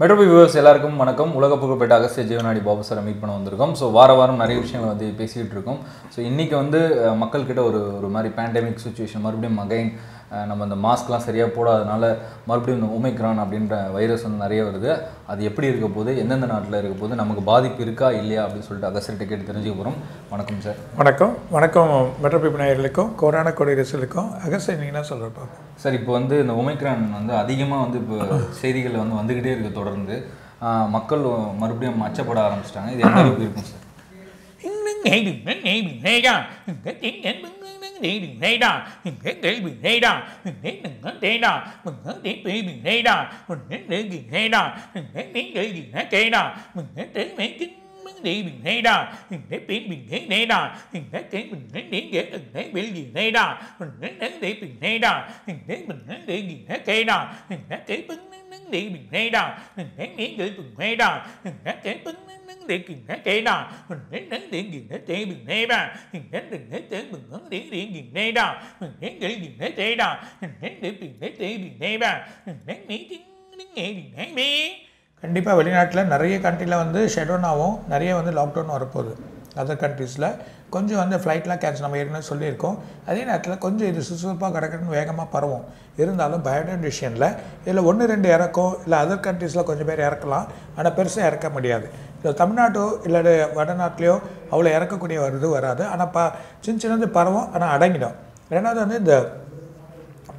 மெட்ரோபி viewers எல்லாருக்கும் வணக்கம். உலக புகழ்பெற்ற அகஸ்திய ஜீவனாடி பாபு சாரை மீட் பண்ண வந்திருக்கோம். ஸோ வார வாரம் நிறைய விஷயங்கள் வந்து பேசிகிட்டு இருக்கோம். ஸோ இன்றைக்கி வந்து மக்கள்கிட்ட ஒரு ஒரு மாதிரி பேண்டமிக் சுச்சுவேஷன் மறுபடியும் அகைன் நம்ம அந்த மாஸ்க்லாம் சரியாக போடாதனால மறுபடியும் இந்த ஒமைக்ரான் அப்படின்ற வைரஸ் வந்து நிறைய வருது. அது எப்படி இருக்க போகுது? எந்தெந்த நாட்டில் இருக்க போகுது? நமக்கு பாதிப்பு இருக்கா இல்லையா அப்படின்னு சொல்லிட்டு அகஸ்தியர்கிட்ட கேட்டு தெரிஞ்சுக்க போகிறோம் வணக்கம் சார். வணக்கம். வணக்கம் மெட்ரோபி நேயர்களுக்கும் கொரோனா கொடி ரசிகளுக்கும் அகஸ்ட் நீங்கள் என்ன சொல்கிற பார்ப்போம் சார் இப்போ வந்து இந்த ஒமைக்ரான் வந்து அதிகமாக வந்து இப்போ செய்திகள் வந்து வந்துக்கிட்டே இருக்கு தொடர்ந்து. மக்கள் மறுபடியும் அச்சப்பட ஆரம்பிச்சிட்டாங்க. இது எந்த அளவுக்கு இருக்கும் sir? đi đừng đây đó mình hết để mình đây đó mình hết đừng hết đây đó mình hết để tùy mình đây đó mình hết để mình đây đó mình hết để để mình hết đây mình hết để mấy kính mình đi mình thấy đó mình thấy biết mình thấy thấy đó mình thấy thấy mình thấy thấy dễ mình thấy bị gì thấy đó mình thấy thấy để mình thấy đó mình thấy mình thấy để gì thấy cây đó mình thấy thấy bứng nắng đi mình thấy đó mình thấy nghĩ gửi mình thấy đó mình thấy thấy bứng để kiềm hết cái đó mình đến đến điện kiềm hết chế mình nghe ba mình đến đừng hết chế mình hướng đến điện kiềm nghe đó mình đến để kiềm hết chế đó mình đến để kiềm hết chế mình nghe ba mình đến mỹ tiếng tiếng mình nghe mi கண்டிப்பாக வெளிநாட்டில் நிறைய கண்ட்ரியில் வந்து ஷெடோன் ஆகும் நிறைய வந்து lockdown வரப்போகுது. Other கண்ட்ரீஸில் கொஞ்சம் வந்து ஃப்ளைட்லாம் கேன்சல் நம்ம ஏற்கனவே சொல்லியிருக்கோம். அதே நேரத்தில் கொஞ்சம் இது சுறுசுறுப்பாக கிடக்குன்னு வேகமாக பரவும். இருந்தாலும் பயோடென்டிஷனில் இதில் ஒன்று ரெண்டு இறக்கும் இல்லை அதர் கண்ட்ரீஸில் கொஞ்சம் பேர் இறக்கலாம். ஆனால் பெருசாக இறக்க முடியாது. இல்லை தமிழ்நாட்டோ இல்லை வடநாட்டிலையோ அவ்வளோ இறக்கக்கூடிய ஒரு வராது. ஆனால் ப சின்ன சின்னது பரவும் ஆனால் அடங்கிடும். ரெண்டாவது வந்து இந்த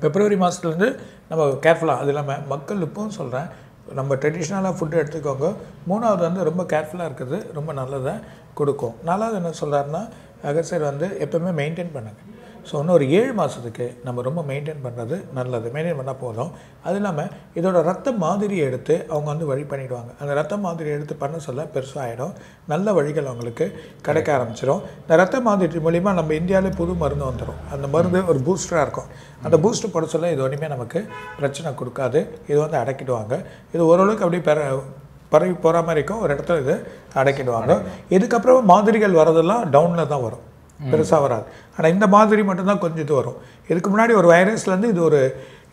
பிப்ரவரி மாதத்துலேருந்து நம்ம கேர்ஃபுல்லாக அது இல்லாமல் மக்கள் இப்போவும் சொல்கிறேன் நம்ம ட்ரெடிஷ்னலாக ஃபுட்டு எடுத்துக்கோங்க. மூணாவது வந்து ரொம்ப கேர்ஃபுல்லாக இருக்குது ரொம்ப நல்லதாக கொடுக்கும். நாலாவது என்ன சொல்கிறாருன்னா அகசர் வந்து எப்போவுமே மெயின்டைன் பண்ணுங்க. ஸோ இன்னும் ஒரு ஏழு மாதத்துக்கு நம்ம ரொம்ப மெயின்டைன் பண்ணுறது நல்லது. மெயின்டைன் பண்ணால் போதும். அது இல்லாமல் இதோட ரத்த மாதிரியை எடுத்து அவங்க வந்து வழி பண்ணிடுவாங்க. அந்த ரத்த மாதிரி எடுத்து பண்ண சொல்ல பெருசாகிடும் நல்ல வழிகள் அவங்களுக்கு கிடைக்க ஆரம்பிச்சிடும் இந்த ரத்த மாதிரி மூலிமா நம்ம இந்தியாவிலே புது மருந்து வந்துடும் அந்த மருந்து ஒரு பூஸ்டராக இருக்கும். அந்த பூஸ்டர் போட சொல்ல இது ஒன்றுமே நமக்கு பிரச்சனை கொடுக்காது. இது வந்து அடக்கிடுவாங்க. இது ஓரளவுக்கு அப்படியே பெற பரவி போகிற மாதிரி இருக்கும். ஒரு இடத்துல இது அடக்கிடுவாங்க. இதுக்கப்புறம் மாதிரிகள் வரதெல்லாம் டவுனில் தான் வரும். பெருசாக வராது. ஆனால் இந்த மாதிரி மட்டும்தான் கொஞ்சம் இது வரும். இதுக்கு முன்னாடி ஒரு வைரஸ்லேருந்து இது ஒரு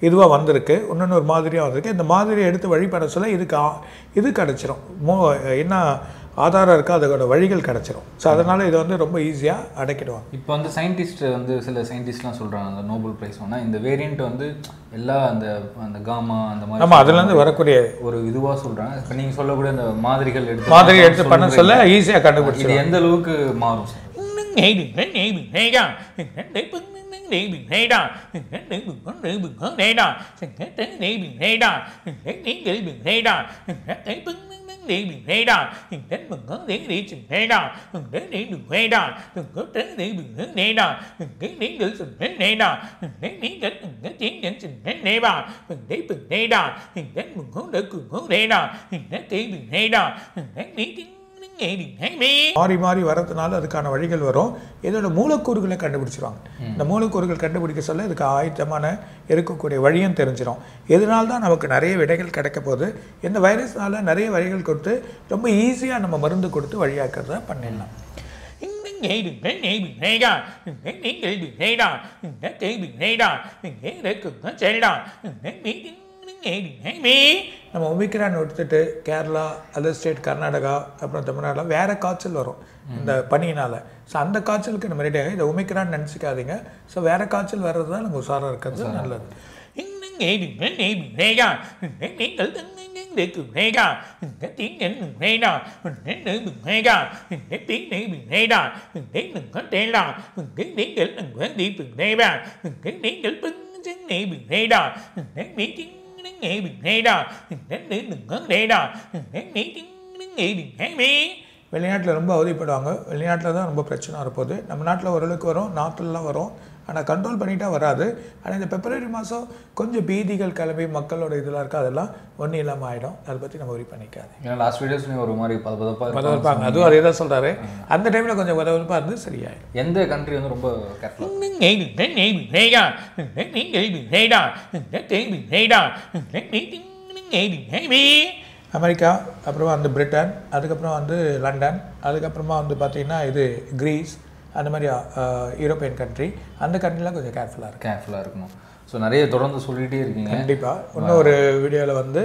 இதுவாக வந்திருக்கு. இன்னொன்று ஒரு மாதிரியாக வந்திருக்கு. இந்த மாதிரியை எடுத்து வழிபட சொல்ல இதுக்கு இது கிடச்சிரும். மோ என்ன ஆதாரம் இருக்கோ அதோட வழிகள் கிடச்சிரும். ஸோ அதனால் இதை வந்து ரொம்ப ஈஸியாக அடக்கிடுவாங்க. இப்போ வந்து சயின்டிஸ்ட் வந்து சில சயின்டிஸ்ட்லாம் சொல்கிறாங்க அந்த நோபல் ப்ரைஸ் சொன்னால் இந்த வேரியண்ட் வந்து எல்லா அந்த அந்த காமா அந்த மாதிரி ஆமாம் அதுலேருந்து வரக்கூடிய ஒரு இதுவாக சொல்கிறாங்க இப்போ நீங்கள் சொல்லக்கூடிய அந்த மாதிரிகள் எடுத்து மாதிரி எடுத்து பண்ண சொல்ல ஈஸியாக கண்டுபிடிச்சி எந்த அளவுக்கு மாறும் nghe đừng hết nghe đừng hay đó đừng hết để bứng bứng bứng nghe đừng hay đó đừng hết để bừng hết để bừng hết đây đó đừng hết để để bừng hay đó đừng hết để để bừng hay đó đừng hết để bứng bứng bứng nghe bừng hay đó đừng hết bừng hết để để bừng hay đó đừng hết để bừng hay đó đừng hết để để bừng hết đây đó đừng hết để để bừng hết đây đó đừng hết để để đừng hết để để bừng hết đây đó đừng để bừng đây đó đừng hết bừng hết để bừng hết đây đó đừng hết để bừng hay đó đừng hết để மாறி மாறி வரதுனால அதுக்கான வழிகள் வரும் இதோட மூலக்கூறுகளை கண்டுபிடிச்சிருவாங்க இந்த மூலக்கூறுகள் கண்டுபிடிக்க சொல்ல இதுக்கு ஆயத்தமான இருக்கக்கூடிய வழியும் தெரிஞ்சிடும் இதனால தான் நமக்கு நிறைய விடைகள் கிடைக்க போகுது இந்த வைரஸ்னால நிறைய வழிகள் கொடுத்து ரொம்ப ஈஸியாக நம்ம மருந்து கொடுத்து வழியாக்கிறத பண்ணிடலாம் நம்ம ஒமிக்ரான் எடுத்துட்டு கேரளா அதர் ஸ்டேட் கர்நாடகா அப்புறம் தமிழ்நாடுல வேற காய்ச்சல் வரும் இந்த பனியினால ஸோ அந்த காய்ச்சலுக்கு நம்ம ரெடியாக இதை ஒமிக்ரான் நினச்சிக்காதீங்க ஸோ வேற காய்ச்சல் வர்றது தான் நம்ம உஷாராக இருக்கிறது நல்லது வெளிநாட்டில் ரொம்ப அவதிப்படுவாங்க. வெளிநாட்டில் தான் ரொம்ப பிரச்சனை இருப்போது நம்ம நாட்டில் ஓரளவுக்கு வரும். நாட்டிலலாம் வரும். ஆனால் கண்ட்ரோல் பண்ணிட்டா வராது ஆனால் இந்த பிப்ரவரி மாதம் கொஞ்சம் பீதிகள் கிளம்பி மக்களோட இதெல்லாம் இருக்கா அதெல்லாம் ஒன்றும் இல்லாமல் ஆகிடும் அதை பற்றி நம்ம worry பண்ணிக்காது ஏன்னா லாஸ்ட் வீடியோஸ்லையும் ஒரு மாதிரி பத பதப்பாக அதுவும் அதே தான் சொல்கிறாரு அந்த டைமில் கொஞ்சம் பதவிப்பாக இருந்து சரியாயிடும் எந்த கண்ட்ரி வந்து ரொம்ப அமெரிக்கா அப்புறமா வந்து பிரிட்டன் அதுக்கப்புறம் வந்து லண்டன் அதுக்கப்புறமா வந்து பார்த்திங்கன்னா இது கிரீஸ் அந்த மாதிரி யூரோப்பியன் கண்ட்ரி அந்த கண்ட்ரிலாம் கொஞ்சம் கேர்ஃபுல்லாக இருக்கும் கேர்ஃபுல்லாக இருக்கணும். ஸோ நிறைய தொடர்ந்து சொல்லிகிட்டே இருக்கீங்க. கண்டிப்பாக இன்னும் ஒரு வீடியோவில் வந்து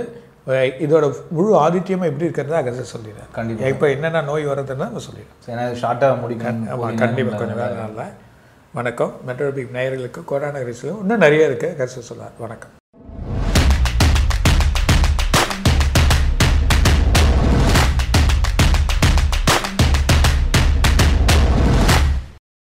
இதோட முழு ஆதித்யமும் எப்படி இருக்கிறதா அகஸ்டர் சொல்லிடுறேன் கண்டிப்பா. இப்போ என்னென்ன நோய் வருதுன்னு நம்ம சொல்லிடுறேன் ஏன்னா ஷார்ட்டாக முடிக்கும் ஆமாம் கண்டிப்பாக கொஞ்சம் வேறு நாளில் வணக்கம். மெட்ரோபிக் நேயர்களுக்கு கொரோனா ரிஸ்க்கு இன்னும் நிறைய இருக்குது அகஸ்டர் சொல்லார். வணக்கம்.